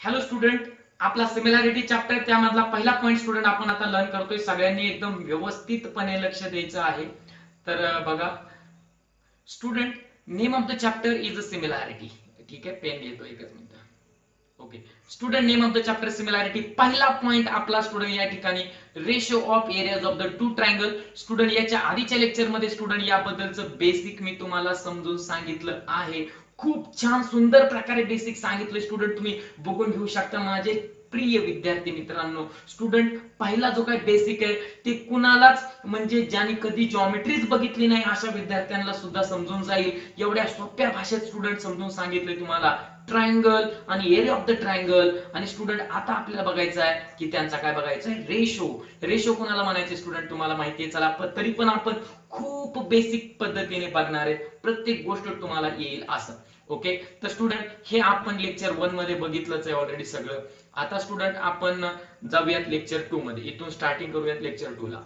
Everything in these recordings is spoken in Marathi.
हॅलो स्टुडंट आपला सिमिलॅरिटी चॅप्टर त्यामधला पहिला पॉईंट स्टुडंट आपण आता लर्न करतोय. सगळ्यांनी एकदम व्यवस्थितपणे लक्ष द्यायचं आहे. तर बघा. Student name of the chapter is a similarity ठीक आहे? पेन घेतो एकच minute. Okay student name of the chapter similarity पहिला पॉईंट आपला स्टुडंट या ठिकाणी. Ratio of areas of the two triangle student याच्या आधीच्या लेक्चरमध्ये स्टुडंट याबद्दलचं बेसिक मी तुम्हाला समजून सांगितलं आहे. खूप छान सुंदर प्रकारे बेसिक सांगितलं स्टुडंट तुम्ही. बघून घेऊ शकता माझे प्रिय विद्यार्थी मित्रांनो. स्टुडंट पहिला जो काही बेसिक आहे ते कुणालाच म्हणजे ज्यांनी कधी जॉमेट्रीज बघितली नाही अशा विद्यार्थ्यांना सुद्धा समजून जाईल. एवढ्या सोप्या भाषेत स्टुडंट समजून सांगितले तुम्हाला. ट्रायंगल आणि एरिया ऑफ द ट्रायंगल आणि स्टुडंट आता आपल्याला बघायचं आहे की त्यांचा काय बघायचं आहे? रेशो रेशो कोणाला म्हणायचे स्टुडंट तुम्हाला माहिती आहे. चला तरी पण आपण खूप बेसिक पद्धतीने बघणार आहे. प्रत्येक गोष्ट तुम्हाला येईल असं. ओके तर स्टुडंट हे आपण लेक्चर वनमध्ये बघितलंच आहे ऑलरेडी सगळं. आता स्टुडंट आपण जाऊयात लेक्चर टू मध्ये. इथून स्टार्टिंग करूयात लेक्चर टू ला.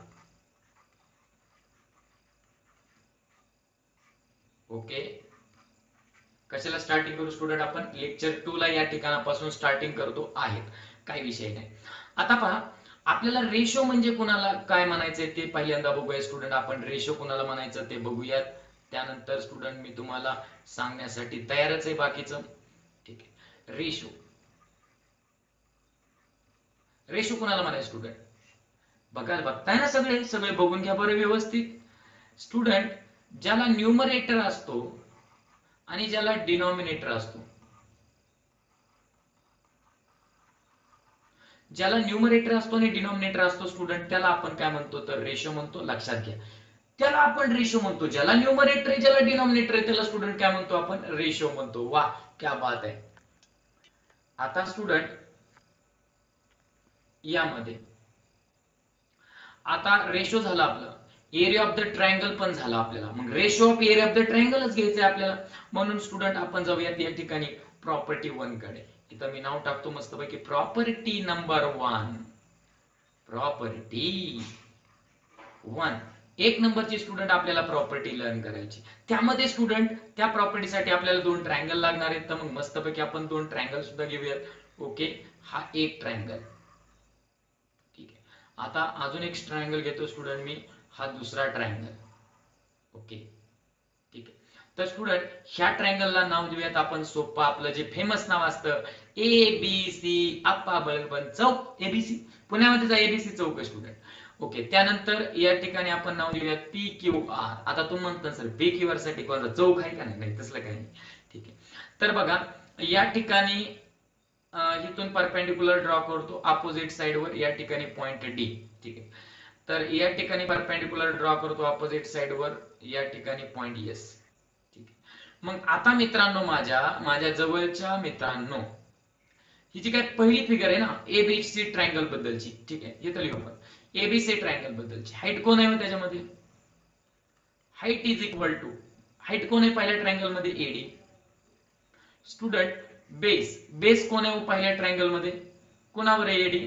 ओके कशाला स्टार्टिंग करू स्टुडंट आपण? लेक्चर टू ला या ठिकाणापासून स्टार्टिंग करतो आहेत. काही विषय नाही. आता पहा आपल्याला रेशो म्हणजे कुणाला काय म्हणायचंय ते पहिल्यांदा बघूया स्टुडंट आपण रेशो कुणाला म्हणायचं ते बघूयात. त्यानंतर स्टुडंट मी तुम्हाला सांगण्यासाठी तयारच आहे बाकीचं. ठीक आहे. रेशो. रेशो कुणाला म्हणाय स्टुडंट बघायला बघताय ना सगळे? सगळे बघून घ्या बरं व्यवस्थित. स्टुडंट ज्याला न्यूमरेटर असतो आणि ज्याला डिनॉमिनेटर असतो. ज्याला न्यूमरेटर असतो आणि डिनॉमिनेटर असतो स्टुडंट त्याला आपण काय म्हणतो? तर रेशो म्हणतो लक्षात घ्या. त्याला आपण रेशो म्हणतो ज्याला न्यूमरेटर आहे ज्याला डिनॉमिनेटर आहे त्याला स्टुडंट काय म्हणतो आपण? रेशो म्हणतो. वा क्या बात आहे. आता स्टुडंट यामध्ये. आता रेशो झाला आपलं. एरिया ऑफ द ट्रायंगल पण झाला आपल्याला. मग ratio of area of the ट्रायंगलच घ्यायचंय आपल्याला. म्हणून स्टुडंट आपण जाऊयात या ठिकाणी प्रॉपर्टी वनकडे. इथं मी नाव टाकतो मस्तपैकी. Property number one property one एक नंबरची स्टुडंट आपल्याला प्रॉपर्टी लर्न करायची. त्यामध्ये स्टुडंट त्या प्रॉपर्टीसाठी आपल्याला दोन ट्रायंगल लागणार आहेत. तर मग मस्तपैकी आपण दोन ट्रायंगल सुद्धा घेऊयात. ओके हा एक ट्रायंगल ठीक आहे. आता अजून एक ट्रायंगल घेतो स्टुडंट मी. हा दुसरा ट्रायंगल ओके ठीक आहे. तर स्टुडंट ह्या ट्रायंगलला नाव देऊयात आपण सोप्पा. आपलं जे फेमस नाव असतं A B C Appa Balwant Chowk ABC पुण्यामध्ये एबीसी चौक आहे स्टुडंट ओके त्यानंतर या ठिकाणी आपण नाव देऊयात पी क्यू आर आता तुम्ही म्हणता सर पी क्यू आरसाठी कोणता चौक आहे का नाही? तसलं काही नाही. ठीक आहे. तर बघा या ठिकाणी इथून परपेंडिक्युलर ड्रॉ करतो अपोजिट साइड वर या ठिकाणी पॉइंट डी ठीक आहे. तर या ठिकाणी परपेंडिक्युलर ड्रॉ करतो अपोजिट साइड वर या ठिकाणी पॉइंट एस ठीक आहे. मग आता मित्रांनो माझ्या माझ्या जवळच्या मित्रांनो ही जी काय पहिली फिगर आहे ना ए बी सी ट्रायंगल बद्दलची. ठीक आहे. इथं लिहू एबीसी ट्रायंगल बद्दलची. हाईट कोण आहे हो त्याच्यामध्ये? Height is equal to height कोण आहे पहिल्या ट्रायंगलमध्ये? एडी स्टुडंट बेस बेस कोण आहे हो पहिल्या ट्रायंगलमध्ये? कोणावर आहे एडी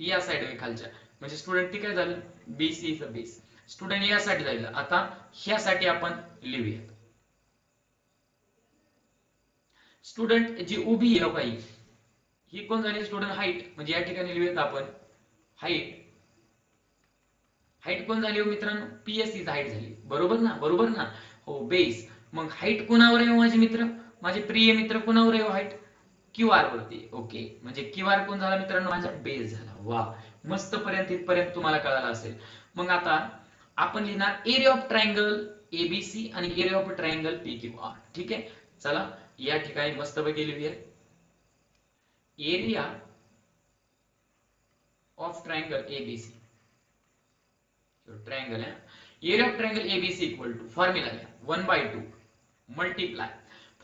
या साइड खालच्या. म्हणजे स्टुडंट ती काय झालं? बीसी इज बेस स्टुडंट यासाठी झालं आता ह्यासाठी आपण लिहूया स्टुडंट जी उभी आहे हो काही ही कोण झाली? स्टुडंट हाईट म्हणजे या ठिकाणी लिहूयात आपण. हाईट हाईट कोण झाली हो मित्रांनो? पीएस हाईट झाली. बरोबर ना? बरोबर ना? हो बेस मग हाईट कोणावर आहे हो माझे मित्र? माझे प्रिय मित्र कोणावर आहे हाईट क्यू आर वरती. ओके म्हणजे क्यू आर कोण झाला मित्रांनो? माझा बेस झाला. वा. मस्त पर्यंत इथपर्यंत तुम्हाला कळालं असेल. मग आता आपण लिहिणार एरिया ऑफ ट्रायंगल एबीसी आणि area of triangle P Q R ठीक आहे? चला या ठिकाणी मस्तपैकी लिहूया. Area of triangle ABC triangle आहे area of triangle ABC equal to formula घ्या one by two multiply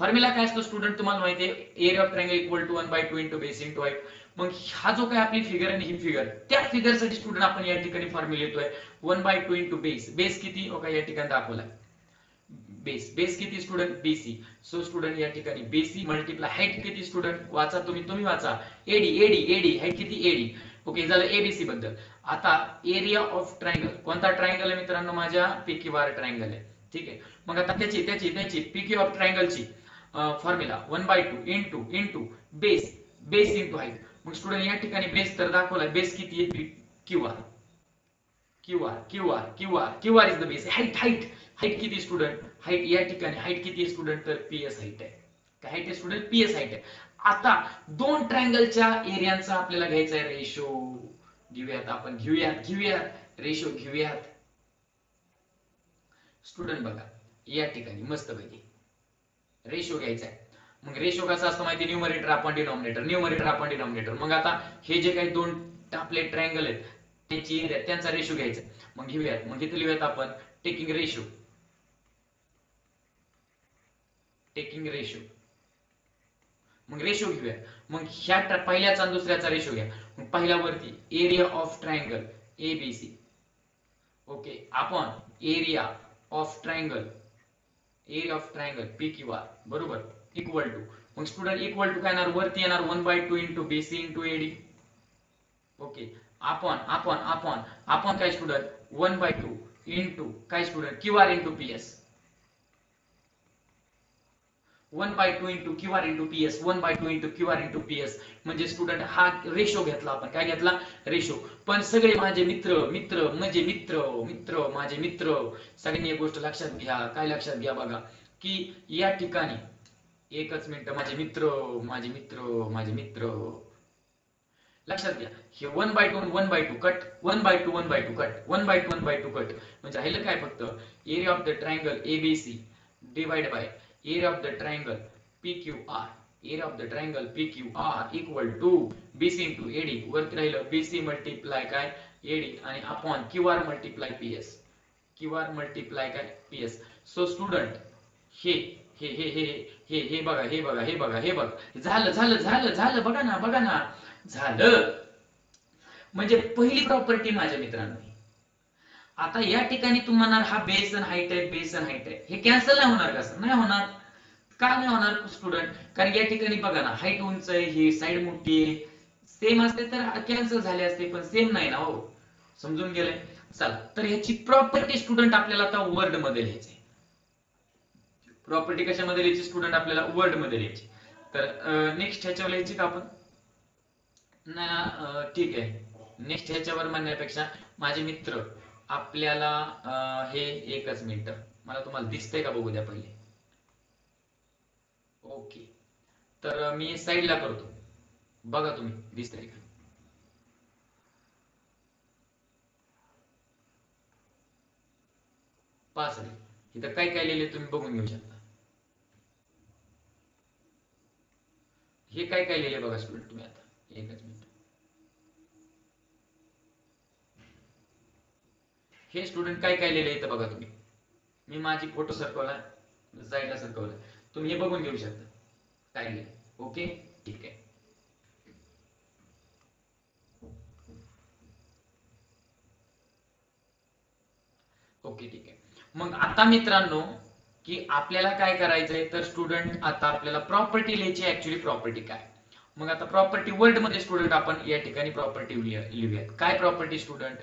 formula काय असतो स्टुडंट तुम्हाला माहिती आहे area of triangle equal to one by two into base into height मग हा जो काय आपली फिगर आणि ही फिगर त्या फिगरसाठी स्टुडंट आपण या ठिकाणी फॉर्म्युला येतोय one by two into base base किती? हो ओके या ठिकाणी दाखवला बेस बेस किती स्टुडंट बीसी सो स्टुडंट या ठिकाणी बीसी मल्टिप्लाय हाईट किती स्टुडंट वाचा तुम्ही तुम्ही वाचा. एडी एडी एडी हाईट किती? एडी ओके झालं एबीसी बद्दल. आता एरिया ऑफ ट्रायंगल कोणता ट्रायंगल आहे मित्रांनो माझ्या? पिकी वार ट्रायंगल आहे. ठीक आहे. मग आता त्याची त्याची त्याची. पिकी of ट्रायंगलची formula one by two into into base base into height मग स्टुडंट या ठिकाणी बेस तर दाखवला बेस किती आहे? Q R Q R Q R Q R Q R is the base height height height किती स्टुडंट हाईट या ठिकाणी हाईट किती आहे स्टुडंट तर पीएस हाईट आहे. काय height student student PS height आहे. आता दोन ट्रायंगलच्या एरियांचा आपल्याला घ्यायचा आहे रेशो घेऊयात आपण घेऊयात घेऊयात रेशो घेऊयात. स्टुडंट बघा या ठिकाणी मस्त पैकी रेशो घ्यायचा आहे. मग रेशो कसा असतो माहिती न्यूमरेटर आपण डिनॉमिनेटर न्यूमरेटर आपण डिनॉमिनेटर मग आता हे जे काही दोन आपले ट्रायंगल आहेत त्यांची एरिया त्यांचा रेशो घ्यायचा मग घेऊयात मग इथे लिहूयात आपण टेकिंग रेशो टेकिंग रेशो मग रेशो घेऊया मग ह्या पहिल्याचा आणि दुसऱ्याचा रेशो घ्या. मग पहिल्यावरती area of triangle A B C okay आपण area of triangle area of triangle P Q R बरोबर? इक्वल टू मग स्टुडंट इक्वल टू काय येणार? वरती येणार one by two into B C into AD okay आपण आपण आपण आपण काय student one by two into काय student Q R into P S one by two into Q R into P S one by two into Q R into P S म्हणजे स्टुडंट हा रेशो घेतला आपण. काय घेतला? रेशो पण सगळे माझे मित्र मित्र म्हणजे मित्र मित्र माझे मित्र सगळ्यांनी एक गोष्ट लक्षात घ्या. काय लक्षात घ्या बघा? की या ठिकाणी एकच मिनिट माझे मित्र माझे मित्र माझे मित्र. लक्षात घ्या. हे one by two one by two cut one by two one by two cut one by two one by two cut म्हणजे राहिलं काय फक्त? Area of the triangle ABC divide by area of the triangle P Q R the of the triangle to BC into AD two वरती राहिलं BC मल्टिप्लाय काय एडी आणि upon Q R multiply P S Q R multiply काय पी एस सो स्टुडंट हे हे हे हे हे हे बघा हे बघा हे बघा हे बघा. झालं झालं झालं झालं बघा ना बघा ना. झालं. म्हणजे पहिली प्रॉपर्टी माझ्या मित्रांनो. आता या ठिकाणी तुम्हाला हा बेस अँड हाईट आहे बेस अँड हाईट आहे. हे कॅन्सल नाही होणार का सर नाही होणार. का नाही होणार स्टुडंट कारण या ठिकाणी बघा ना हाईट उंच आहे ही साईड मोठी आहे. सेम असते तर कॅन्सल झाले असते पण सेम नाही ना हो. समजून गेले चला तर ह्याची प्रॉपर्टी स्टुडंट आपल्याला आता वर्डमध्ये लिहायची प्रॉपर्टी कशामध्ये लिहायची स्टुडंट आपल्याला? वर्डमध्ये लिहायची. तर नेक्स्ट ह्याच्यावर लिहायची का आपण? ना ठीक आहे. नेक्स्ट ह्याच्यावर म्हणण्यापेक्षा माझे मित्र आपल्याला हे एकच मिनिट. मला तुम्हाला दिसतंय का बघू द्या पहिले. ओके. तर मी साईडला करतो. बघा तुम्ही दिसतंय का? पाच आहे. इथं काय काय लिहिले तुम्ही बघून घेऊ शकता. हे काय काय लिहिले बघा स्टुडंट तुम्ही आता. एकच मिनिट. हे स्टुडंट काय काय लिहिले इथं बघा तुम्ही. मी माझी फोटो सरकवला जायला सरकवला तुम्ही हे बघून घेऊ शकता. काय लिहिले ओके ठीक आहे. ओके ठीक आहे. मग आता मित्रांनो की आपल्याला काय करायचंय? तर स्टुडंट आता आपल्याला प्रॉपर्टी लिहायची ऍक्च्युली प्रॉपर्टी काय? मग आता प्रॉपर्टी वर्डमध्ये स्टुडंट आपण या ठिकाणी प्रॉपर्टी लिहूयात. काय प्रॉपर्टी स्टुडंट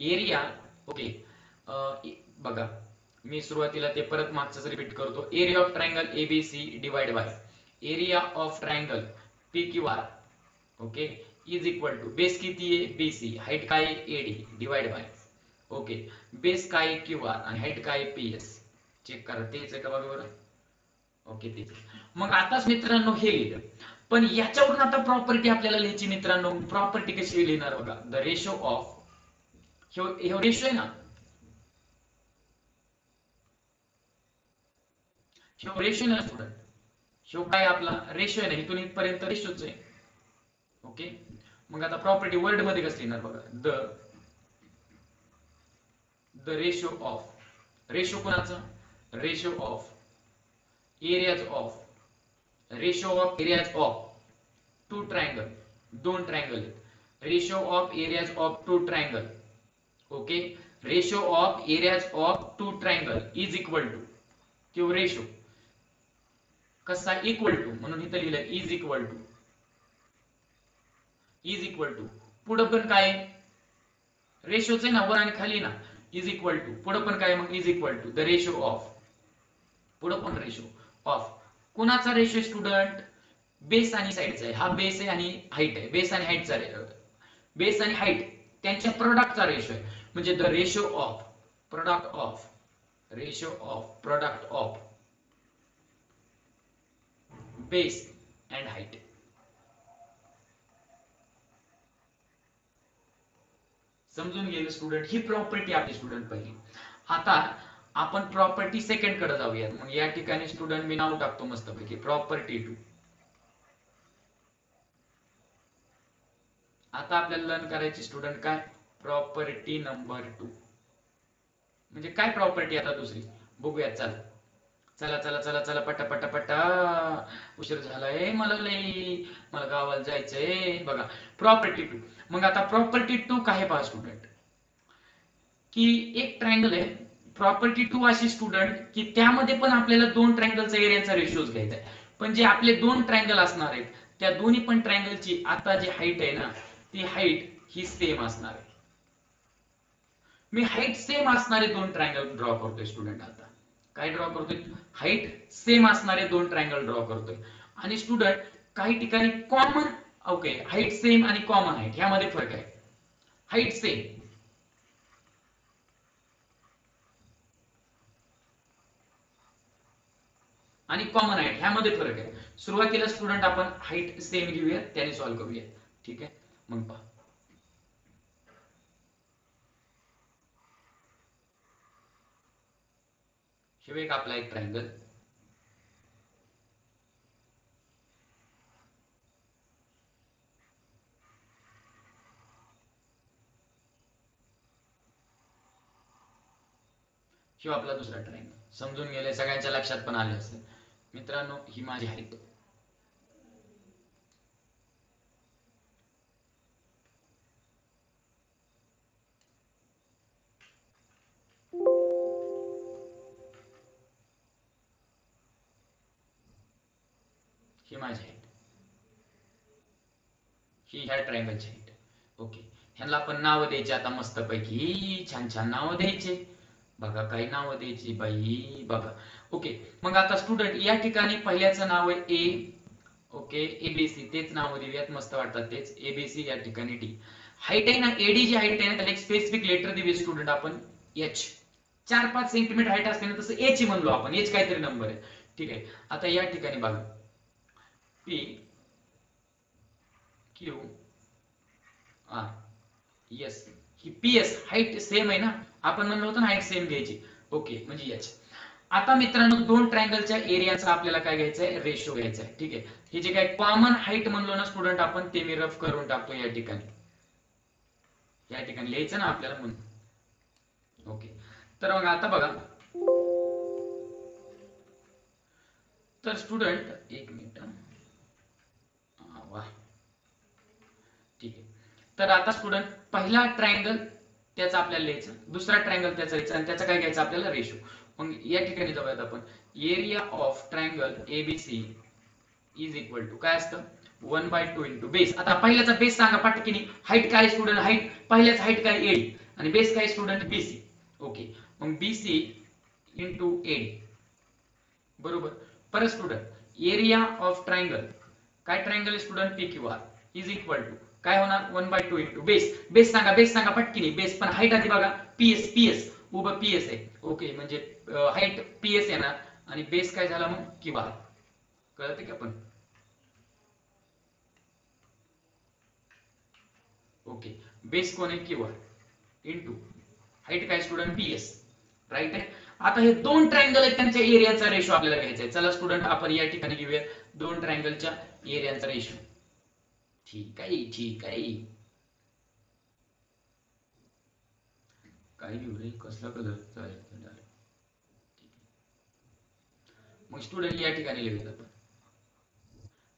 एरिया ओके बघा. मी सुरुवातीला ते परत मागचं रिपीट करतो. Area of triangle ABC divide by area of triangle P Q R okay is equal to base किती आहे? बीसी हाईट काय AD divide by okay base काय क्यू आर आणि हाईट काय पी एस चेक करा. तेच आहे का बरोबर? ओके तेच मग आताच मित्रांनो हे लिहिलं. पण याच्यावरून आता प्रॉपर्टी आपल्याला लिहायची मित्रांनो. प्रॉपर्टी कशी लिहिणार बघा. द रेशो ऑफ हे रेशो आहे ना रेशो आहे ना स्टुडंट ह्यो काय आपला रेशो आहे ना इथून इथपर्यंत रेशोच आहे ओके मग आता प्रॉपर्टी वर्डमध्ये कसं येणार बघा. The the ratio of ratio कोणाचा? Ratio of areas of ratio of areas of two triangle दोन ट्रायंगल आहेत. Ratio of areas of two triangle okay ratio of areas of two triangle is equal to किंवा रेशो कसा इक्वल टू म्हणून इथं लिहिलं is equal to is equal to पुढं पण काय? रेशोच आहे ना वर आणि खाली ना. इज इक्वल टू पुढं पण काय? मग is equal to the ratio of पुढं पण रेशो ऑफ कुणाचा रेशो स्टुडंट बेस आणि साईडचा आहे. हा बेस आहे आणि हाईट आहे. बेस आणि हाईटचा बेस आणि हाईट त्यांच्या प्रोडक्टचा रेशो आहे. म्हणजे the ratio of product of ratio of product of base and height समजून गेलं स्टुडंट ही प्रॉपर्टी आपली स्टुडंट पहिली. आता आपण प्रॉपर्टी सेकंडकडे जाऊयात मग या ठिकाणी स्टुडंट मी नाव टाकतो मस्तपैकी. प्रॉपर्टी टू आता आपल्याला लर्न करायची स्टुडंट काय? प्रॉपर्टी नंबर टू म्हणजे काय प्रॉपर्टी आता दुसरी? बघूयात चला. चला चला चला चला पटा पटा पटा. उशीर झालाय मला लई. मला गावाला जायचंय. बघा प्रॉपर्टी टू मग आता प्रॉपर्टी टू काय पहा स्टुडंट की एक ट्रायंगल आहे. प्रॉपर्टी टू अशी स्टुडंट की त्यामध्ये पण आपल्याला दोन ट्रायंगलचा एरियाचा रेशोज घ्यायचा आहे. पण जे आपले दोन ट्रायंगल असणार आहेत त्या दोन्ही पण ट्रायंगलची आता जी हाईट आहे ना ती हाईट ही सेम असणार आहे. मी हाईट सेम असणारे दोन ट्रायंगल ड्रॉ करतोय स्टुडंट आता. काय ड्रॉ करतोय? हाईट सेम असणारे दोन ट्रायंगल ड्रॉ करतोय. आणि स्टुडंट काही ठिकाणी कॉमन ओके हाईट सेम आणि कॉमन हाईट ह्यामध्ये फरक आहे. हाईट सेम आणि कॉमन हाईट ह्यामध्ये फरक आहे. सुरुवातीला स्टुडंट आपण हाईट सेम घेऊया त्याने सॉल्व्ह करूया. ठीक आहे? मग पहा. शिवाय एक आपला एक ट्रायंगल किंवा आपला दुसरा ट्रायंगल समजून गेले सगळ्यांच्या लक्षात पण आले असेल. मित्रांनो ही माझी हाईट. माझी ही ह्या ट्रायंगलची हाईट ओके ह्यांना आपण नाव द्यायची आता मस्तपैकी. छान छान नाव द्यायचे. बघा काही नाव द्यायची बाई. बघा. ओके मग आता स्टुडंट या ठिकाणी पहिल्याचं नाव आहे ए ओके एबीसी तेच नाव देऊयात. मस्त वाटतात तेच. एबीसी या ठिकाणी डी हाईट आहे ना एडी जी हाईट आहे ना त्याला एक स्पेसिफिक लेटर देऊया स्टुडंट आपण. एच चार पाच सेंटीमीटर हाईट असते ना तसं एच म्हणलो आपण. एच काहीतरी नंबर आहे. ठीक आहे. आता या ठिकाणी बघा. पी क्यू आर येस ही पी एस हाईट सेम आहे ना? आपण म्हणलो होतो ना हाईट सेम घ्यायची. ओके म्हणजे एच आता मित्रांनो दोन ट्रायंगलच्या एरियाचा आपल्याला काय घ्यायचं आहे रेशो घ्यायचा आहे ठीक आहे? हे जे काय कॉमन हाईट म्हणलो ना स्टुडंट आपण ते मी रफ करून टाकतो या ठिकाणी. या ठिकाणी लिहायचं ना आपल्याला म्हणून. ओके तर मग आता बघा. तर स्टुडंट एक मिनिट हा, वा ठीक आहे. तर आता स्टुडंट पहिला ट्रायंगल त्याचा आपल्याला लिहायचा. दुसरा ट्रायंगल त्याचा लिहायचा आणि त्याचा काय घ्यायचा आपल्याला? रेशो मग या ठिकाणी जाऊयात आपण. Area of triangle ABC is equal to काय असतं? One by two into base आता पहिल्याचा बेस सांगा पटकीने. हाईट काय स्टुडंट हाईट पहिल्याच हाईट काय? एडी आणि बेस काय स्टुडंट बीसी ओके मग बीसी इंटू एड बरोबर? परत स्टुडंट एरिया ऑफ ट्रायंगल काय triangle student P Q R is equal to काय होणार? One by two into base base सांगा बेस सांगा पटकीने. बेस पण हाईट आधी बघा. पीएस पीएस उभं पीएस आहे. ओके म्हणजे हाईट पीएस येणार. आणि बेस काय झाला मग? क्यू आर कळते का पण ओके बेस कोण आहे? किंवा इंटू हाईट काय स्टुडंट पीएस राईट आहे? आता हे दोन ट्रायंगल आहेत त्यांच्या एरियाचा रेशो आपल्याला घ्यायचा आहे. चला स्टुडंट आपण या ठिकाणी घेऊया. दोन ट्रायंगलच्या एरियाचा रेशो ठीक आहे ठीक आहे काय घेऊ कसला कलर चालेल मग स्टुडंट या ठिकाणी लिहूयात आपण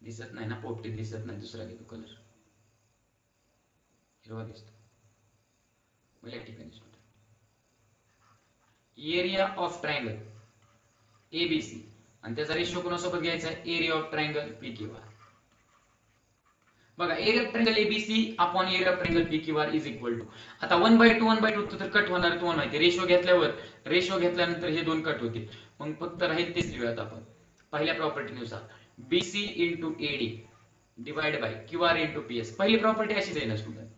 दिसत नाही ना पोपटी दिसत नाही दुसरा घेतो कलर हिरवा दिसतो. मग या ठिकाणी student area of triangle ABC आणि त्याचा रेशो कोणासोबत घ्यायचा area of triangle P Q R बघा area of triangle ABC upon area of triangle P Q R is equal to आता one by two one by two तर कट होणार तुम्हाला माहिती रेशो घेतल्यावर रेशो घेतल्यानंतर हे दोन कट होतील. मग फक्त राहील तेच लिहूयात आपण. पहिल्या प्रॉपर्टीनुसार BC into AD divide by Q R into P S पहिली प्रॉपर्टी अशीच आहे ना student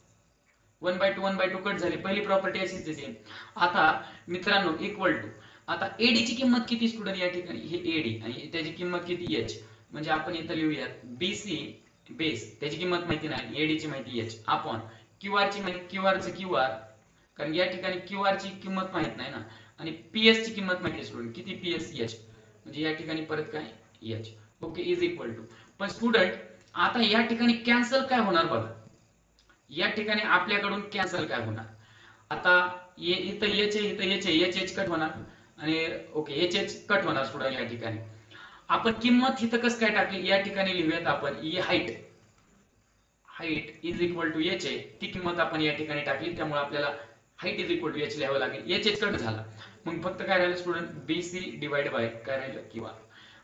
one by two one by two cut झाली. पहिली प्रॉपर्टी अशीच आहे. आता मित्रांनो इक्वल टू आता एडी ची किंमत किती स्टुडंट या ठिकाणी. हे एडी आणि त्याची किंमत किती? एच म्हणजे आपण इथं लिहूयात. बीसी बेस त्याची किंमत माहिती नाही. एडी ची माहिती एच आपण क्यू आर ची माहिती क्यू आर चं क्यू आर कारण या ठिकाणी क्यू आर ची किंमत माहीत नाही ना. आणि पीएस ची किंमत माहिती आहे स्टुडंट किती पीएस एच म्हणजे या ठिकाणी परत काय? H okay is equal to पण स्टुडंट आता या ठिकाणी कॅन्सल काय होणार बघा? या ठिकाणी आपल्याकडून कॅन्सल काय होणार? आता इथं एच आहे इथं एच आहे. एच एच कट होणार. आणि ओके एच एच कट होणार स्टुडंट या ठिकाणी. आपण किंमत इथं कसं काय टाकली? या ठिकाणी लिहूयात आपण. ही height height is equal to H आहे ती किंमत आपण या ठिकाणी टाकली. त्यामुळे आपल्याला height is equal to H लिहावं लागेल. एच एच कट झाला. मग फक्त काय राहिलं student B C divide by काय राहिलं? किंवा.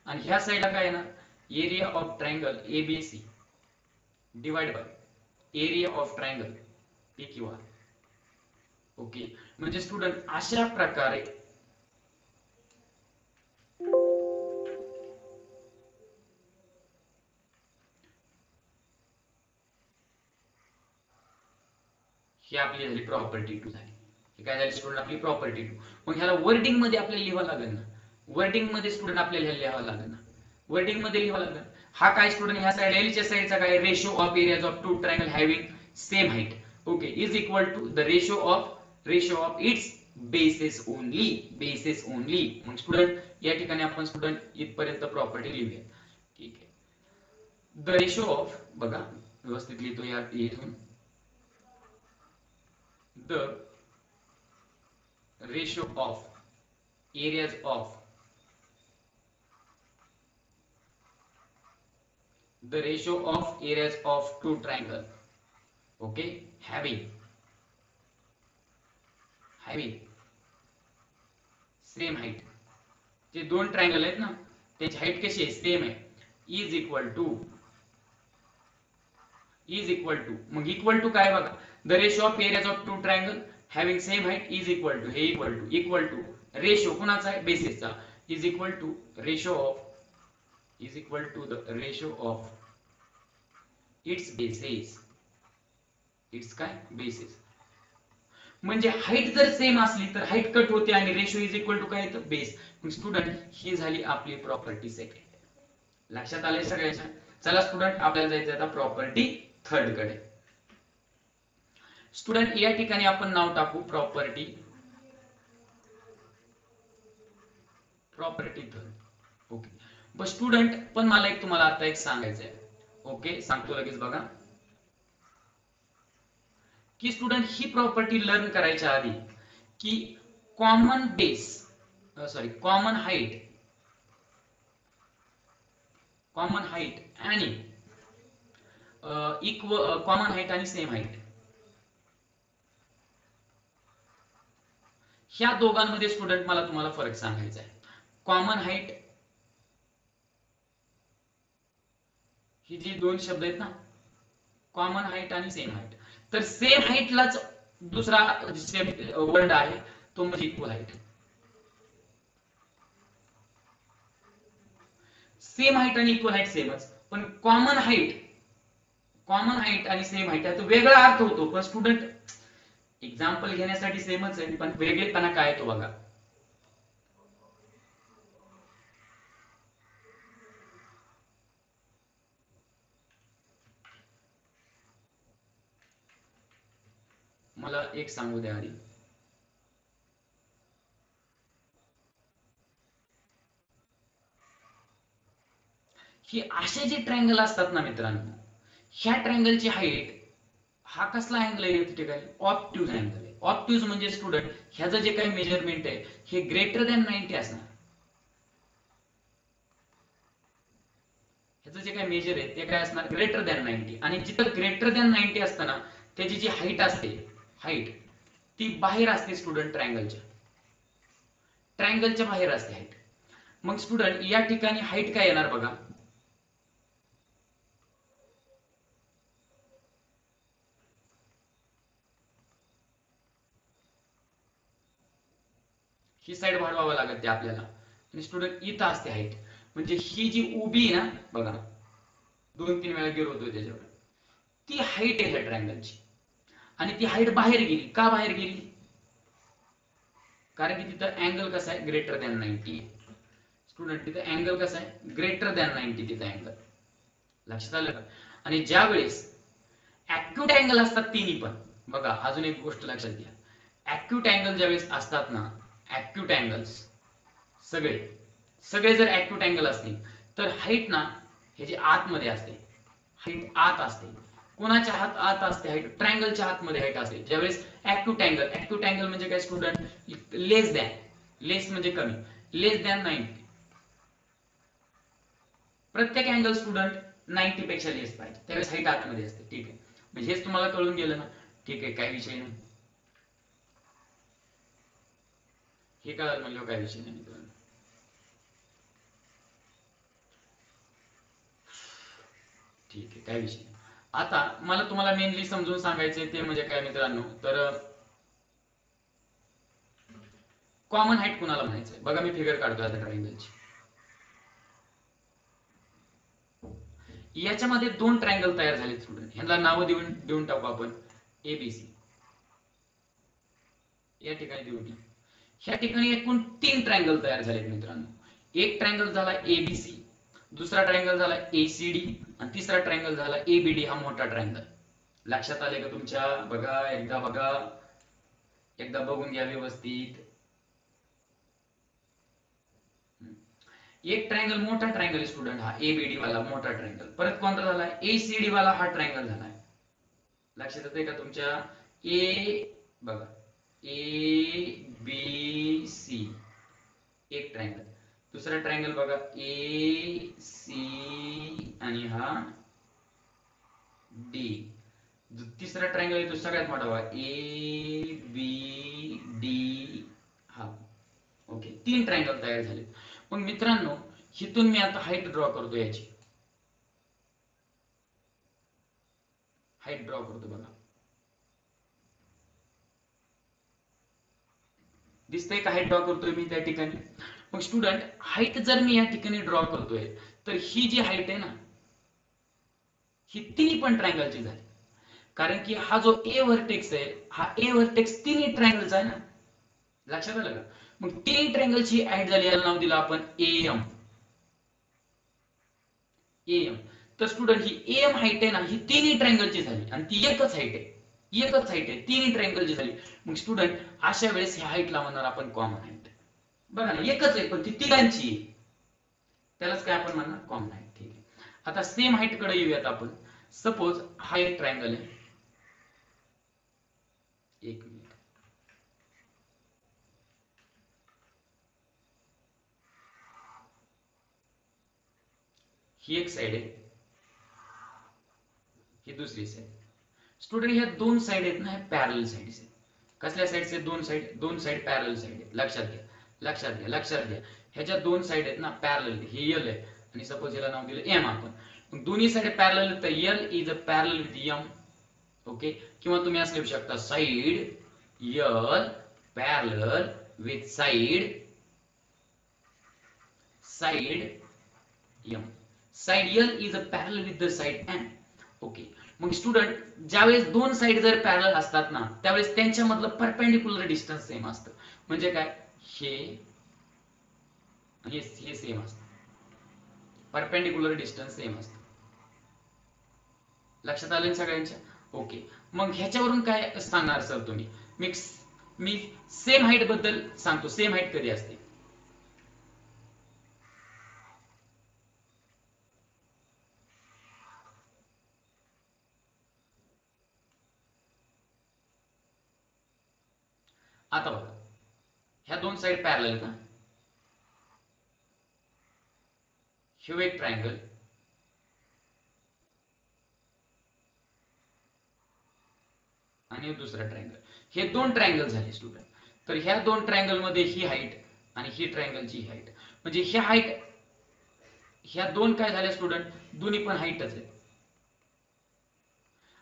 आणि ह्या साईडला काय ना? Area of triangle A B C divide by area of triangle P Q R okay म्हणजे स्टुडंट अशा प्रकारे ही आपली झाली प्रॉपर्टी टू झाली. काय झाली स्टुडंट आपली प्रॉपर्टी टू मग ह्याला वर्डिंगमध्ये आपल्याला लिहावं लागेल ना. वर्डिंगमध्ये स्टुडंट आपल्याला लिहावं लागेल ना. वर्डिंगमध्ये लिहावं लागेल हा काय स्टुडंट ह्या साईड एलच्या साइडचा काय ratio of areas of two triangle having same height okay is equal to the ratio of ratio of its bases only bases only मग स्टुडंट या ठिकाणी आपण स्टुडंट इथपर्यंत प्रॉपर्टी लिहूया ठीक आहे. द रेशो ऑफ बघा व्यवस्थित लिहितो या इथून. The ratio of areas of the ratio of areas of two triangle okay having having same height जे दोन ट्रायंगल आहेत ना त्याची हाईट कशी आहे सेम आहे is equal to is equal to मग इक्वल टू काय बघा the ratio of areas of two triangle having same height is equal to हे equal to equal to ratio कुणाचा आहे? बेसिसचा is equal to ratio of is equal to the ratio of its bases its काय? बेसिस म्हणजे हाईट जर सेम असली तर हाईट कट होते आणि रेशो इज इक्वल टू काय येतं? बेस स्टुडंट ही झाली आपली प्रॉपर्टी सेकंड लक्षात आले सगळ्याच्या? चला स्टुडंट आपल्याला जायचं आता प्रॉपर्टी थर्डकडे. स्टुडंट या ठिकाणी आपण नाव टाकू प्रॉपर्टी. प्रॉपर्टी धन. ओके. बस स्टुडंट पण मला एक तुम्हाला आता एक सांगायचं आहे ओके सांगतो लगेच बघा. की स्टुडंट ही प्रॉपर्टी लर्न करायच्या आधी की common base sorry common height common height आणि इक्व कॉमन हाईट आणि सेम हाईट ह्या दोघांमध्ये स्टुडंट मला तुम्हाला फरक सांगायचा आहे. कॉमन हाईट ही जी दोन शब्द आहेत ना कॉमन हाईट आणि सेम हाईट तर सेम हाईटलाच दुसरा वर्ड आहे तो म्हणजे इक्वल हाईट सेम हाईट आणि इक्वल हाईट सेमच पण कॉमन हाईट कॉमन हाईट आणि सेम हाईट याचा वेगळा अर्थ होतो. पण स्टुडंट एक्झाम्पल घेण्यासाठी सेमच आहे पण वेगळेपणा काय तो बघा. मला एक सांगू द्या आधी. की असे जे ट्रँगल असतात ना मित्रांनो ह्या ट्रँगलची हाईट हा कसला अँगल आहे या ठिकाणी? ऑप्ट्यूज अँगल आहे. ऑप्ट्यूज म्हणजे स्टुडंट ह्याचं जे काही मेजरमेंट आहे हे ग्रेटर दॅन नाईन्टी असणार. ह्याचं जे काही मेजर आहे ते काय असणार? ग्रेटर दॅन नाईन्टी आणि जिथं ग्रेटर दॅन नाईन्टी असताना त्याची जी हाईट असते हाईट ती बाहेर असते स्टुडंट ट्रायंगलच्या ट्रायंगलच्या बाहेर असते हाईट मग स्टुडंट या ठिकाणी हाईट काय येणार बघा? ही साईड वाढवावं लागत ते आपल्याला. आणि स्टुडंट इथं असते हाईट म्हणजे ही जी उभी आहे ना बघा. दोन तीन वेळा गेलो होतो त्याच्यावर ती हाईट आहे ह्या ट्रायंगलची आणि ती हाईट बाहेर गेली. का बाहेर गेली? कारण की तिथं अँगल कसा आहे? ग्रेटर दॅन नाईन्टी स्टुडंट तिथं अँगल कसा आहे? ग्रेटर दॅन नाईन्टी तिथं अँगल लक्षात आलं का? आणि ज्या वेळेस ऍक्युट अँगल असतात तिन्ही पण. बघा अजून एक गोष्ट लक्षात घ्या. ऍक्युट अँगल ज्यावेळेस असतात ना ऍक्युट अँगल्स सगळे. सगळे जर ऍक्युट अँगल असतील तर हाईट ना हे जे आतमध्ये असते हाईट आत असते. कोणाच्या हात आत असते हाईट ट्रँगलच्या आतमध्ये हाईट असते. ज्यावेळेस ऍक्युट अँगल ऍक्युट अँगल म्हणजे काय स्टुडंट लेस दॅन लेस म्हणजे कमी. लेस दॅन नाईन्टी प्रत्येक अँगल स्टुडंट नाईन्टी पेक्षा लेस पाहिजे. त्यावेळेस हाईट आतमध्ये असते. ठीक आहे. म्हणजे हेच तुम्हाला कळून गेलं ना? ठीक आहे काही विषय नाही. हे कळाल म्हणलं काय विषय नाही मित्रांनो. ठीक आहे काय विषय नाही. आता मला तुम्हाला मेनली समजून सांगायचे ते म्हणजे काय मित्रांनो तर कॉमन हाईट कुणाला म्हणायचंय? बघा मी फिगर काढतोय आता ट्रायंगलची याच्यामध्ये दोन ट्रायंगल तयार झाले स्टुडंट ह्यांना नावं देऊन देऊन टाकू आपण. एबीसी या ठिकाणी देऊन टाकू. ह्या ठिकाणी एकूण तीन ट्रायंगल तयार झालेत मित्रांनो. एक ट्रायंगल झाला एबीसी दुसरा ट्रायंगल झाला एसीडी आणि तिसरा ट्रायंगल झाला एबीडी हा मोठा ट्रायंगल लक्षात आले का तुमच्या? बघा एकदा बघा. एकदा बघून घ्या व्यवस्थित. एक ट्रायंगल मोठा ट्रायंगल स्टुडंट हा एबीडी वाला मोठा ट्रायंगल परत कोणता झाला? एसीडी वाला हा ट्रायंगल झाला. लक्षात येते का तुमच्या? ए बघा. ए बी सी एक ट्रायंगल दुसरा ट्रायंगल बघा. ए सी आणि हा डी तिसरा ट्रायंगल येतो सगळ्यात मोठा बघा. ए बी डी हा. ओके तीन ट्रायंगल तयार झाले मग मित्रांनो हिथून मी आता हाईट ड्रॉ करतो याची. हाईट ड्रॉ करतो बघा. दिसतंय का हाईट ड्रॉ करतोय मी त्या ठिकाणी? मग स्टुडंट हाईट जर मी या ठिकाणी ड्रॉ करतोय तर ही जी हाईट आहे ना ही तिन्ही पण ट्रायंगलची झाली. कारण की हा जो ए व्हर्टेक्स आहे हा ए व्हर्टेक्स तिन्ही ट्रायंगलचा आहे ना? लक्षात आलं का? मग तिन्ही ट्रायंगलची ऍड झाली याला नाव दिलं आपण एएम एएम तर स्टुडंट ही एएम हाईट आहे ना ही तिन्ही ट्रायंगलची झाली. आणि ती एकच हाईट आहे. एकच हाईट आहे. तिन्ही ट्रायंगलची झाली मग स्टुडंट अशा वेळेस ह्या हाईटला म्हणणार आपण कॉमन हाईट बघा ना एकच आहे पण ती तिघांची त्यालाच काय आपण म्हणणार? कॉमन हाईट ठीक आहे. आता सेम हाईटकडे येऊयात आपण. सपोज हा एक ट्रायंगल आहे. एक मिनिट ही एक साइड आहे. ही दुसरी साइड स्टुडंट ह्या दोन साइड आहेत ना ह्या पॅरल साइड आहेत कसल्या साइडचे दोन साइड दोन साइड पॅरल साइड आहेत. लक्षात घ्या. लक्षात घ्या लक्षात घ्या. ह्याच्या दोन साइड आहेत ना पॅरल ही यल आहे आणि सपोज याला नाव दिलं एम आपण. दोन्ही साइड पॅरल तर L is a parallel with M okay किंवा तुम्ही असं लिहू शकता side L parallel with side side M side L is a parallel with the side M okay मग स्टुडंट ज्यावेळेस दोन साइड जर पॅरल असतात ना त्यावेळेस त्यांच्यामधलं परपेंडिक्युलर डिस्टन्स सेम असतं. म्हणजे काय? हे हे सेम असतं. परपेंडिक्युलर डिस्टन्स सेम असतं. लक्षात आले सगळ्यांच्या? ओके मग ह्याच्यावरून काय सांगणार सर तुम्ही? मिक्स मी सेम हाईटबद्दल सांगतो. सेम हाईट कधी असते? आता बघा. ह्या दोन साइड पॅरल का? ह्यो एक ट्रायंगल आणि दुसरा ट्रायंगल हे दोन ट्रायंगल झाले स्टुडंट तर ह्या दोन ट्रायंगलमध्ये ही हाईट आणि ही ट्रायंगलची हाईट म्हणजे ह्या हाईट ह्या दोन काय झाल्या स्टुडंट दोन्ही पण हाईटच आहेत.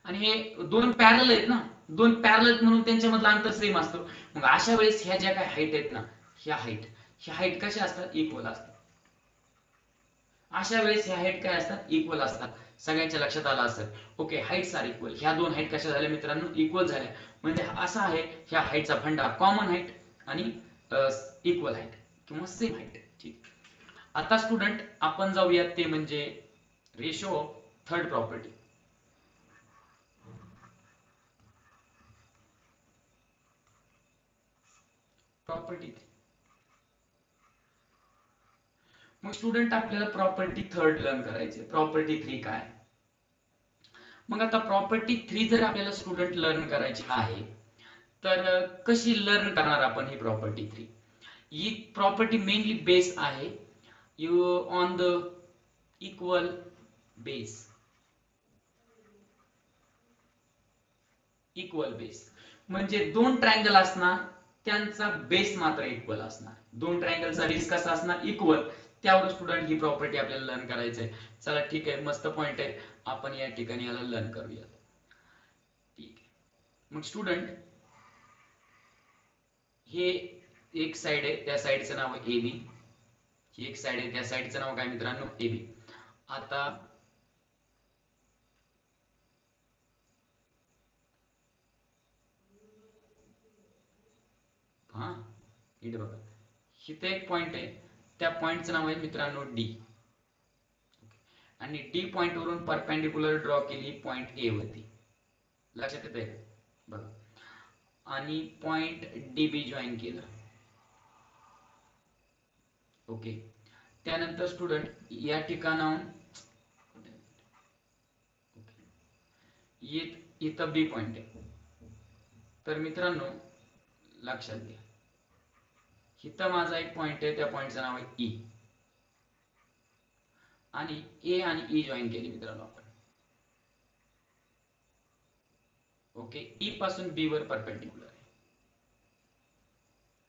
आणि हे दोन पॅरल आहेत ना? दोन पॅरल म्हणून त्यांच्यामधला अंतर सेम असतो. मग अशा वेळेस ह्या ज्या काय हाईट आहेत ना ह्या हाईट ह्या हाईट कशा असतात? इक्वल असतात. अशा वेळेस ह्या हाईट काय असतात? इक्वल असतात. सगळ्यांच्या लक्षात आलं असेल. ओके हाईट्स आर इक्वल ह्या दोन हाईट कशा झाल्या मित्रांनो? इक्वल झाल्या. म्हणजे असा आहे ह्या हाईटचा फंडा कॉमन हाईट आणि इक्वल हाईट किंवा सेम हाईट ठीक आता स्टुडंट आपण जाऊयात ते म्हणजे ratio of third property property मग स्टुडंट आपल्याला प्रॉपर्टी थर्ड लर्न करायचे. प्रॉपर्टी थ्री काय? मग आता प्रॉपर्टी थ्री जर आपल्याला स्टुडंट लर्न करायची आहे तर कशी लर्न करणार आपण ही प्रॉपर्टी थ्री ही प्रॉपर्टी मेनली बेस आहे. You on the equal base equal base म्हणजे दोन ट्रायंगल असणार. त्यांचा बेस मात्र इक्वल असणार. दोन ट्रायंगलचा बेस कसा असणार? इक्वल त्यावर स्टुडंट ही प्रॉपर्टी आपल्याला लर्न करायचंय. चला ठीक आहे मस्त पॉइंट आहे. आपण या ठिकाणी याला लर्न करूया. ठीक आहे. मग स्टुडंट हे एक साइड आहे त्या साइडचं नाव आहे ए बी ही एक साइड आहे त्या साइडचं नाव काय मित्रांनो? ए बी आता हा? इथे बघा. इथे एक पॉइंट आहे. त्या पॉईंटचं नाव आहे मित्रांनो डी आणि डी पॉइंट वरून परपेंडिक्युलर ड्रॉ केली पॉइंट ए वरती. लक्षात येत आहे बघा. आणि पॉइंट डी बी जॉईन केलं. ओके त्यानंतर स्टुडंट या ठिकाणाहून इथं बी पॉइंट आहे. तर मित्रांनो लक्षात घ्या. इथं माझा एक पॉइंट आहे त्या पॉइंटचं नाव आहे ई आणि ए आणि e ई जॉईन केली मित्रांनो आपण. ओके ई e पासून बी वर परपेंडिक्युलर आहे.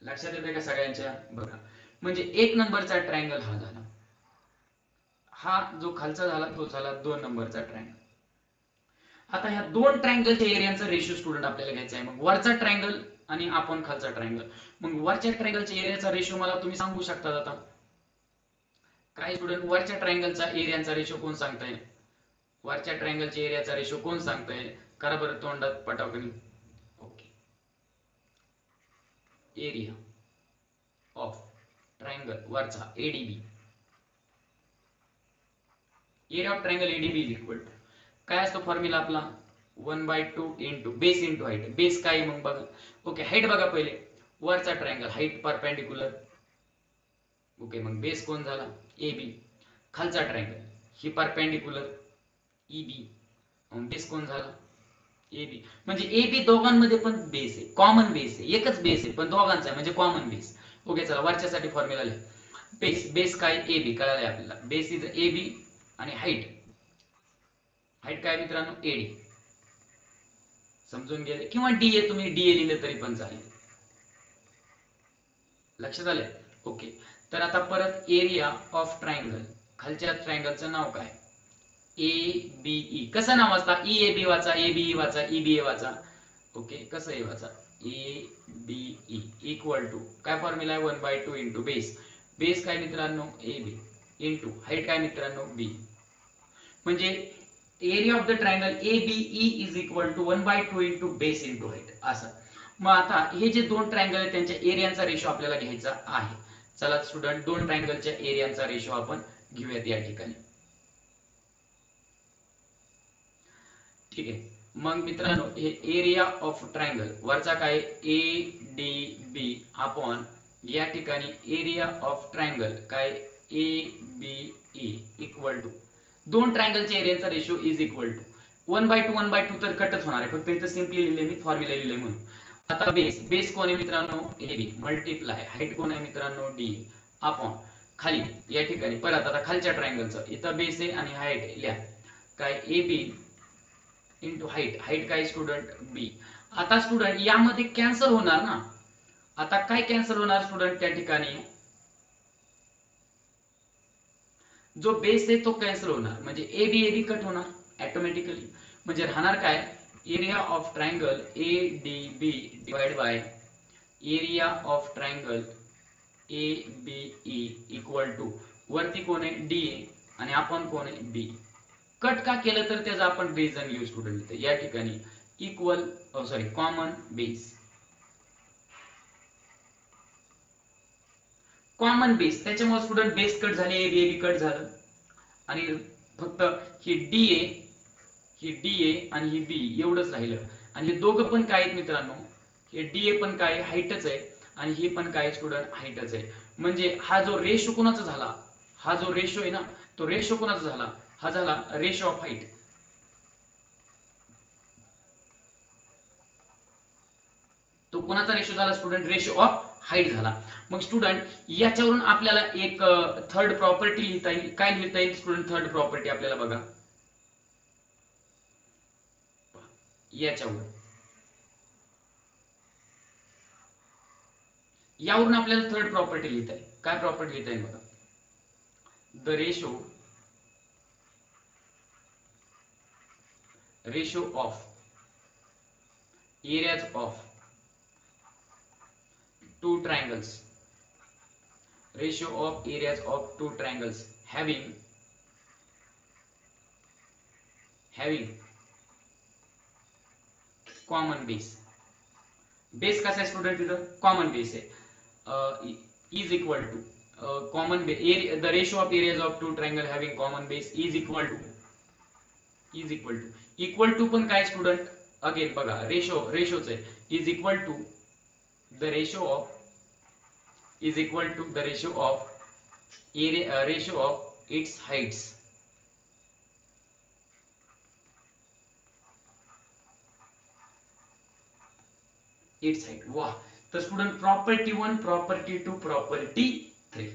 लक्षात येते का सगळ्यांच्या? बघा. म्हणजे एक नंबरचा ट्रायंगल हा झाला. हा जो खालचा झाला तो झाला दोन नंबरचा ट्रायंगल आता ह्या दोन ट्रायंगलच्या एरियांचा रेशो स्टुडंट आपल्याला घ्यायचा आहे. मग वरचा ट्रायंगल आणि आपण खालचा ट्रायंगल मग वरच्या ट्रायंगलच्या एरियाचा रेशो मला तुम्ही सांगू शकता आता. काय स्टुडंट वरच्या ट्रायंगलचा एरियाचा रेशो कोण सांगताय? वरच्या ट्रायंगलच्या एरियाचा रेशो कोण सांगताय? करा बरं तोंडात पटावकनी ओके एरिया ऑफ ट्रायंगल वरचा ADB area of triangle ADB is equal काय असतो फॉर्म्युला आपला? One by two into base into height base काय मग बघा. ओके हाईट बघा पहिले. वरचा ट्रायंगल हाईट परपेंडिक्युलर ओके मग बेस कोण झाला? ए बी खालचा ट्रायंगल ही परपेंडिक्युलर ई बी मग बेस कोण झाला? ए बी म्हणजे ए बी दोघांमध्ये पण बेस आहे. कॉमन बेस आहे. एकच बेस आहे पण दोघांचा आहे. म्हणजे कॉमन बेस ओके चला वरच्यासाठी फॉर्म्युला लिहा. बेस बेस काय? ए बी कळालंय आपल्याला. बेस इज ए बी आणि हाईट हाईट काय मित्रांनो? ए डी समजून गेले. किंवा डी ए तुम्ही डी ए लिहिले तरी पण चालेल. लक्षात आले ओके तर आता परत एरिया ऑफ ट्रायंगल खालच्या ट्रायंगलचं नाव काय? ए बी ई कसं नाव वाचता ई ए बी वाचा. ए बी ई वाचा. ई बी ए वाचा. ओके कसं ए वाचा? A B E equal to काय फॉर्म्युला आहे? One by two into base base काय मित्रांनो? ए बी इंटू हाईट काय मित्रांनो? बी म्हणजे area of the triangle A B E is equal to one by two into base into height असं. मग आता हे जे दोन ट्रायंगल आहेत त्यांच्या एरियांचा रेशो आपल्याला घ्यायचा आहे. चला स्टुडंट दोन ट्रायंगलच्या एरियांचा रेशो आपण घेऊयात या ठिकाणी. ठीक आहे. मग मित्रांनो हे एरिया ऑफ ट्रायंगल वरचा काय? ए डी बी आपण या ठिकाणी एरिया ऑफ ट्रायंगल काय? A B E equal to दोन ट्रायंगलच्या एरियाचा ratio is equal to one by two one by two तर कटच होणार आहे. फक्त इथं सिम्पली लिहिले मी फॉर्म्युला लिहिले म्हणून. आता बेस बेस कोण आहे मित्रांनो? ए बी मल्टिप्लाय हाईट कोण आहे मित्रांनो? डी आपण खाली. या ठिकाणी. परत आता खालच्या ट्रायंगलचं इथं बेस आहे आणि हाईट लिहा. काय? A B into height height काय स्टुडंट बी आता स्टुडंट यामध्ये कॅन्सल होणार ना? आता काय कॅन्सल होणार स्टुडंट त्या ठिकाणी जो बेस आहे तो कॅन्सल होणार? म्हणजे A B A B cut होणार ऍटोमॅटिकली म्हणजे राहणार काय? Area of triangle A D B divide by area of triangle A B E equal to वरती कोण आहे? डी आणि आपण कोण आहे? बी कट का केलं तर त्याचा आपण रिझन घेऊ स्टुडंट या ठिकाणी equal sorry common base common base त्याच्यामुळे स्टुडंट बेस कट झाले ए बी कट झालं. आणि फक्त ही D A he D A आणि ही बी एवढंच राहिलं. आणि हे दोघं पण काय आहेत मित्रांनो? हे डी ए पण काय हाईटच आहे आणि हे पण काय स्टुडंट हाईटच आहे. म्हणजे हा जो रेशो कोणाचा झाला? हा जो रेशो आहे ना तो रेशो कोणाचा झाला? हा झाला रेशो ऑफ हाईट तो कोणाचा रेशो झाला? स्टुडंट रेशो ऑफ हाईट झाला. मग स्टुडंट याच्यावरून आपल्याला एक थर्ड प्रॉपर्टी लिहिता येईल. काय लिहिता येईल स्टुडंट थर्ड प्रॉपर्टी आपल्याला बघा. याच्यावर यावरून आपल्याला थर्ड प्रॉपर्टी लिहिता येईल. काय प्रॉपर्टी लिहिता येईल बघा. The ratio ratio of areas of two triangles. Ratio of areas of two triangles. Having having common base. Base कसा आहे स्टुडंट तिथं? कॉमन बेस आहे. Is equal to common base the ratio of areas of two triangle having common base is equal to is equal to equal to पण काय स्टुडंट अगेन बघा रेशो रेशोच आहे. Is equal to the ratio of is equal to the ratio of area ratio of its heights its height वा तर student property one property two property three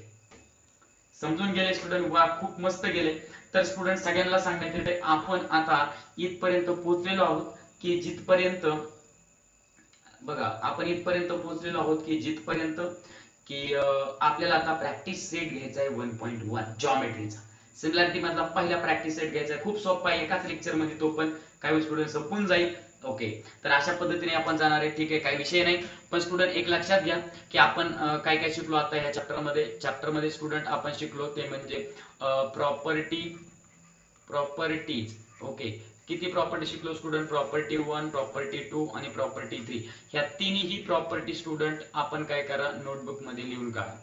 समजून गेले स्टुडंट वा खूप मस्त गेले. तर स्टुडंट सगळ्यांना सांगण्यात येते आपण आता इथपर्यंत पोहोचलेलो आहोत की जिथपर्यंत बघा आपण इथपर्यंत पोहोचलेलो आहोत की जिथपर्यंत की आपल्याला आता प्रॅक्टिस सेट घ्यायचा आहे वन पॉईंट वन जॉमेट्रीचा सिमिलॅरिटी मधला पहिला प्रॅक्टिस सेट घ्यायचा आहे. खूप सोपा आहे एकाच लेक्चरमध्ये तो पण काही स्टुडंट संपून जाईल. ओके तर अशा पद्धतीने आपण जाणार आहे. ठीक आहे काही विषय नाही. पण स्टुडंट एक लक्षात घ्या की आपण काय काय शिकलो आता ह्या चॅप्टरमध्ये चॅप्टरमध्ये चॅप्टरमध्ये स्टुडंट आपण शिकलो ते म्हणजे प्रॉपर्टी प्रॉपर्टीज ओके किती प्रॉपर्टी शिकलो student property one property two आणि प्रॉपर्टी थ्री ह्या तिन्ही प्रॉपर्टी स्टुडंट आपण काय करा? नोटबुकमध्ये लिहून काढा.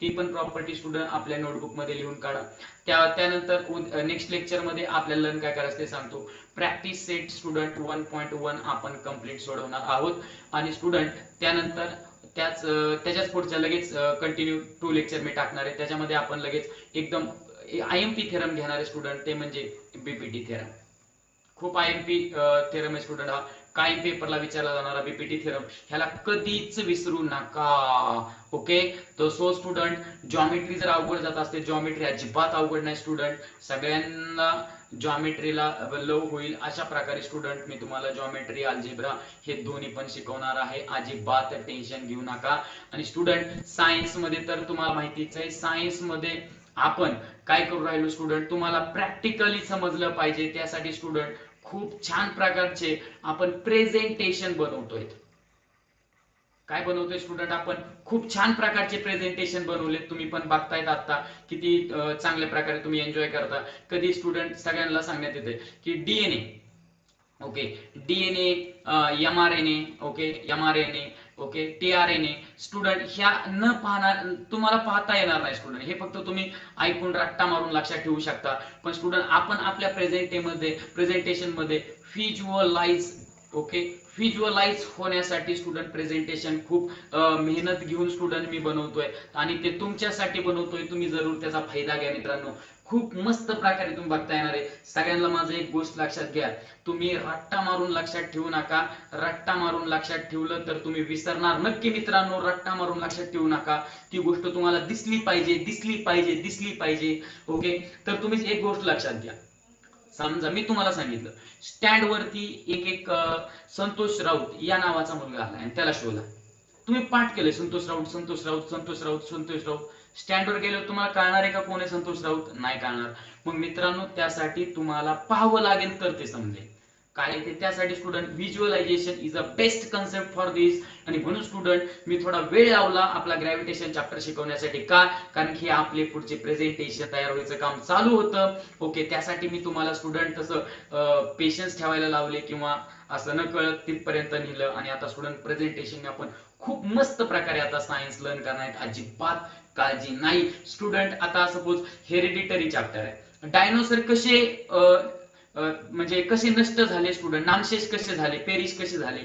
ती पण प्रॉपर्टी स्टुडंट आपल्या नोटबुकमध्ये लिहून काढा. त्या त्यानंतर नेक्स्ट लेक्चरमध्ये आपल्याला लर्न काय करायचं ते सांगतो. Practice set student one point one आपण कंप्लीट सोडवणार आहोत. आणि स्टुडंट त्यानंतर त्याच त्याच्याच पुढच्या लगेच कंटिन्यू टू लेक्चर मी टाकणार आहे. त्याच्यामध्ये आपण लगेच एकदम आय एम पी थेरम घेणारे स्टुडंट ते म्हणजे बीपीटी थेरम खूप आय एम पी थेरम आहे स्टुडंट हा. काय पेपरला विचारला जाणारा बीपीटी थेरम ह्याला कधीच विसरू नका. ओके तर सो स्टुडंट जॉमेट्री जर अवघड जात असते जॉमेट्री अजिबात अवघड नाही स्टुडंट सगळ्यांना जॉमेट्रीला लव होईल अशा प्रकारे स्टुडंट मी तुम्हाला जॉमेट्री अल्जेब्रा हे दोन्ही पण शिकवणार आहे. अजिबात टेन्शन घेऊ नका. आणि स्टुडंट सायन्समध्ये तर तुम्हाला माहितीच आहे सायन्समध्ये आपण काय करू राहिलो स्टुडंट तुम्हाला प्रॅक्टिकली समजलं पाहिजे त्यासाठी स्टुडंट खूप छान प्रकारचे आपण प्रेझेंटेशन बनवतोय. काय बनवतोय स्टुडंट आपण खूप छान प्रकारचे प्रेझेंटेशन बनवले. तुम्ही पण बघतायत आता किती चांगल्या प्रकारे तुम्ही एन्जॉय करता. कधी स्टुडंट सगळ्यांना सांगण्यात येते की DNA okay DNA M R N A okay M R N A okay? T R N A student ह्या न पाहणार तुम्हाला पाहता येणार नाही स्टुडंट हे फक्त तुम्ही ऐकून रट्टा मारून लक्षात ठेवू शकता. पण स्टुडंट आपण आपल्या प्रेझेंटेमध्ये प्रेझेंटेशनमध्ये व्हिज्युअलाइज ओके? व्हिज्युअलाइज होण्यासाठी स्टुडंट प्रेझेंटेशन खूप मेहनत घेऊन स्टुडंट मी बनवतोय. आणि ते तुमच्यासाठी बनवतोय तुम्ही जरूर त्याचा फायदा घ्या मित्रांनो. खूप मस्त प्रकारे तुम्ही बघता येणार आहे. सगळ्यांना माझं एक गोष्ट लक्षात घ्या. तुम्ही रट्टा मारून लक्षात ठेवू नका. रट्टा मारून लक्षात ठेवलं तर तुम्ही विसरणार नक्की मित्रांनो रट्टा मारून लक्षात ठेवू नका. ती गोष्ट तुम्हाला दिसली पाहिजे दिसली पाहिजे दिसली पाहिजे. ओके? तर तुम्ही एक गोष्ट लक्षात घ्या. समजा मी तुम्हाला सांगितलं स्टँड वरती एक एक संतोष राऊत या नावाचा मुलगा आला आणि त्याला शोधा. तुम्ही पाठ केले संतोष राऊत संतोष राऊत संतोष राऊत संतोष राऊत. स्टँडवर गेल्यावर तुम्हाला कळणार आहे का कोण आहे संतोष राऊत? नाही कळणार. मग मित्रांनो त्यासाठी तुम्हाला पाहावं लागेल तर ते समजेल काय ते? त्यासाठी student visualization is a best concept for this आणि म्हणून स्टुडंट मी थोडा वेळ लावला आपला ग्रॅव्हिटेशन चॅप्टर शिकवण्यासाठी. का? कारण की आपले पुढचे प्रेझेंटेशन तयार व्हायचं काम चालू होतं. ओके त्यासाठी मी तुम्हाला स्टुडंट तसं पेशन्स ठेवायला लावले किंवा असं न कळत तिथपर्यंत नेलं. आणि आता स्टुडंट प्रेझेंटेशन आपण खूप मस्त प्रकारे आता सायन्स लर्न करणार अजिबात काळजी नाही. स्टुडंट आता सपोज हेरिडिटरी चॅप्टर आहे. डायनोसर कसे म्हणजे कसे नष्ट झाले स्टुडंट नामशेष कसे झाले? पेरिश कसे झाले?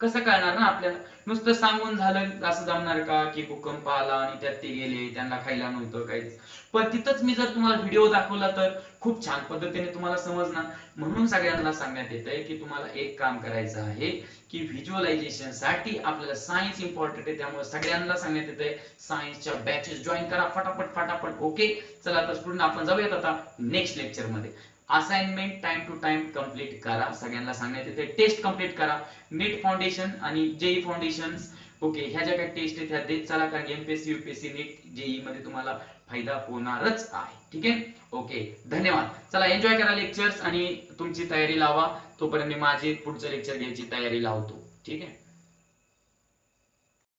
कसं कळणार ना आपल्याला? नुसतं सांगून झालं असं जमणार का की भूकंप आला आणि त्यात ते गेले त्यांना खायला नव्हतं काहीच. पण तिथंच मी जर तुम्हाला व्हिडिओ दाखवला तर खूप छान पद्धतीने तुम्हाला समजणार. म्हणून सगळ्यांना सांगण्यात येत आहे की तुम्हाला एक काम करायचं आहे की व्हिज्युअलायझेशनसाठी आपल्याला सायन्स इम्पॉर्टंट आहे त्यामुळे सगळ्यांना सांगण्यात येत आहे सायन्सच्या बॅचेस जॉईन करा फटाफट फटाफट. ओके चला आता स्टुडंट आपण जाऊयात आता नेक्स्ट लेक्चरमध्ये. Assignment time to time complete करा. सगळ्यांना सांगण्यात येते टेस्ट कंप्लीट करा. नीट फाउंडेशन आणि जेई फाउंडेशन ओके ह्या ज्या काही टेस्ट आहेत ह्या देत चला कारण एमपीएससी युपीएससी नीट जेई मध्ये तुम्हाला फायदा होणारच आहे. ठीक आहे? ओके धन्यवाद. चला एन्जॉय करा लेक्चर्स आणि तुमची तयारी लावा. तोपर्यंत मी माझी पुढचं लेक्चर घ्यायची तयारी लावतो. ठीक आहे?